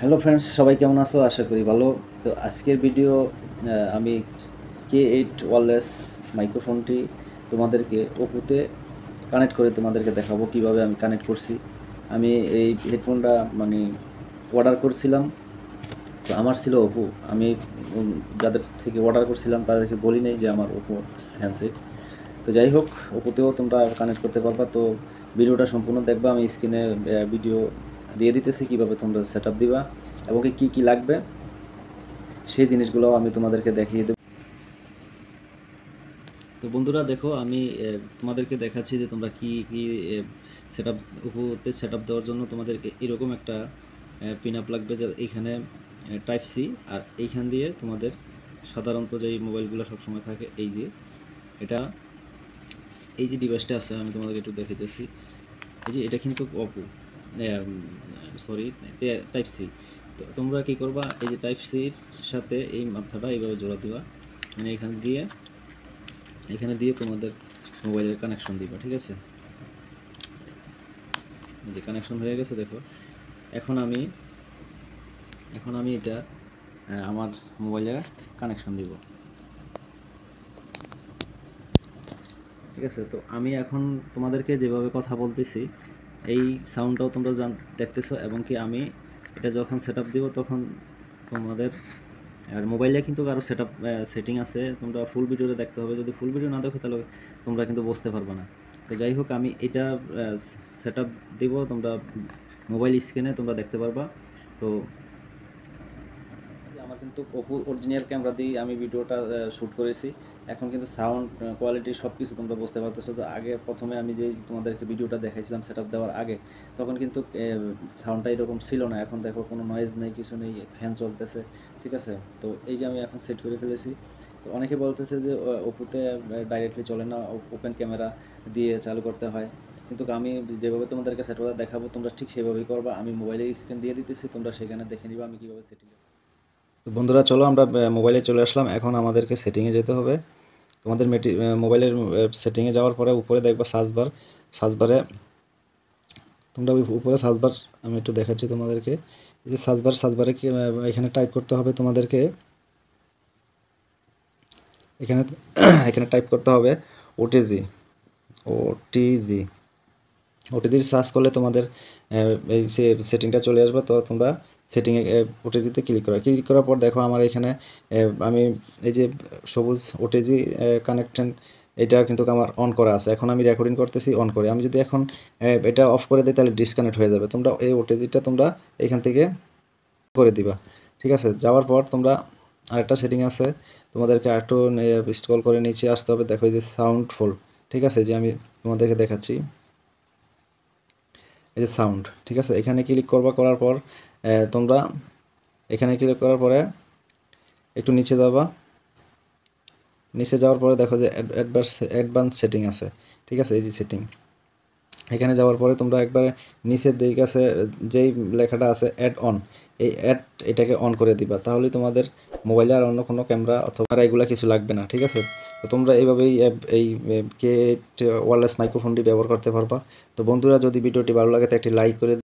Hello friends, সবাই কেমন আছো? আশা করি ভালো। তো আজকের ভিডিও আমি কে এইট ওয়ারলেস মাইক্রোফোনটি তোমাদেরকে ওপোতে কানেক্ট করে তোমাদেরকে দেখাবো কীভাবে আমি কানেক্ট করছি। আমি এই হেডফোনটা মানে অর্ডার করছিলাম। তো আমার ছিল ওপো আমি যাদের থেকে অর্ডার করছিলাম, তাদেরকে বলি নাই যে আমার ওপো হ্যান্ডসেট তো যাই হোক ওপোতেও তোমরা কানেক্ট করতে পারবা। তো ভিডিওটা সম্পূর্ণ দেখবা। আমি স্ক্রিনে ভিডিও দিয়ে দিতেছি, কীভাবে তোমরা সেট দিবা এবং কি, কী লাগবে, সেই জিনিসগুলো আমি তোমাদেরকে দেখিয়ে দেব। তো বন্ধুরা, দেখো, আমি তোমাদেরকে দেখাচ্ছি যে তোমরা কি কি সেট আপ ওপোতে সেট আপ দেওয়ার জন্য তোমাদেরকে এরকম একটা পিন আপ লাগবে যে এইখানে টাইপ সি আর এইখান দিয়ে তোমাদের সাধারণত যেই মোবাইলগুলো সবসময় থাকে, এই যে, এটা, এই যে ডিভাইসটা আছে, আমি তোমাদেরকে একটু দেখাইতেছি। এই যে, এটা কিন্তু অপো সরি টাইপ সি তো তোমরা কি করবা, এই যে টাইপ সির সাথে এই মাথাটা এইভাবে জোড়া দিবা। মানে এখানে দিয়ে এখানে দিয়ে তোমাদের মোবাইলের কানেকশন দিবা, ঠিক আছে? যে কানেকশন হয়ে গেছে, দেখো। এখন আমি এখন আমি এটা আমার মোবাইলে কানেকশন দিব। ঠিক আছে? তো আমি এখন তোমাদেরকে যেভাবে কথা বলতেছি এই সাউন্ডটাও তোমরা জান, দেখতেছো এবং কি আমি এটা যখন সেট আপ দিব তখন তোমাদের, আর মোবাইলে কিন্তু কারও সেট আপ সেটিং আছে। তোমরা ফুল ভিডিওতে দেখতে হবে। যদি ফুল ভিডিও না দেখো তাহলে তোমরা কিন্তু বুঝতে পারবে না। তো যাই হোক, আমি এটা সেট আপ দিব। তোমরা মোবাইল স্ক্রিনে তোমরা দেখতে পারবা। তো আমার কিন্তু ওপো অরিজিনাল ক্যামেরা দিয়ে আমি ভিডিওটা শ্যুট করেছি। এখন কিন্তু সাউন্ড কোয়ালিটি সব কিছু তোমরা বুঝতে পারতেছো। তো আগে প্রথমে আমি যে তোমাদেরকে ভিডিওটা দেখাইছিলাম সেট দেওয়ার আগে, তখন কিন্তু সাউন্ডটা এরকম ছিল না। এখন দেখো কোনো নয়েজ নেই, কিছু নেই ফ্যান চলতেছে, ঠিক আছে? তো এই যে আমি এখন সেট করে ফেলেছি। তো অনেকে বলতেছে যে ওপোতে ডাইরেক্টলি চলে না ওপেন ক্যামেরা দিয়ে চালু করতে হয়। কিন্তু আমি যেভাবে তোমাদেরকে সেট দেখাবো, তোমরা ঠিক সেভাবেই করবা। আমি মোবাইলে স্ক্রিন দিয়ে দিতেছি, তোমরা সেখানে দেখে নিবা, আমি কীভাবে সেটিং তো বন্ধুরা, চলো আমরা মোবাইলে চলে আসলাম। এখন আমাদেরকে সেটিংয়ে যেতে হবে। তোমাদের মেটি মোবাইলের সেটিংয়ে যাওয়ার পরে উপরে দেখবা সার্চ বার সার্চ বারে তোমরা উপরে সার্চ বার আমি একটু দেখাচ্ছি তোমাদেরকে। এই যে সার্চ বার সার্চ বারে এখানে টাইপ করতে হবে তোমাদেরকে। এখানে এখানে টাইপ করতে হবে ওটিজি ওটিজি ওটিজি সার্চ করলে তোমাদের এই সেটিংটা চলে আসবে। তো তোমরা সেটিংয়ে ওটিজিতে ক্লিক করা। ক্লিক করার পর দেখো আমার এখানে আমি এই যে সবুজ ওটিজি কানেকশন এটা কিন্তু আমার অন করা আছে। এখন আমি রেকর্ডিং করতেছি অন করে। আমি যদি এখন এটা অফ করে দিই, তাহলে ডিসকানেক্ট হয়ে যাবে। তোমরা এই ওটিজিটা তোমরা এখান থেকে করে দিবা। ঠিক আছে? যাওয়ার পর তোমরা আরেকটা সেটিং আছে। তোমাদেরকে আরেকটু স্ক্রল করে নিচে আসতে হবে। দেখো যে সাউন্ড ফুল ঠিক আছে? যে আমি তোমাদেরকে দেখাচ্ছি। এই যে সাউন্ড ঠিক আছে? এখানে ক্লিক করবা, করার পর তোমরা এখানে ক্লিক করার পরে একটু নিচে যাবা। নিচে যাওয়ার পরে দেখো যে অ্যাডভান্স অ্যাডভান্স সেটিং আছে। ঠিক আছে? এই যে সেটিং এখানে যাওয়ার পরে তোমরা একবারে নিচের দিকে আছে, যেই লেখাটা আছে অ্যাড অন এই অ্যাড এটাকে অন করে দিবা। তাহলে তোমাদের মোবাইলে আর অন্য কোনো ক্যামেরা অথবা এগুলা কিছু লাগবে না। ঠিক আছে? তো তোমরা এইভাবেই এই কে ওয়ারলেস মাইক্রোফোনটি ব্যবহার করতে পারবা। তো বন্ধুরা, যদি ভিডিওটি ভালো লাগে, তো একটি লাইক করে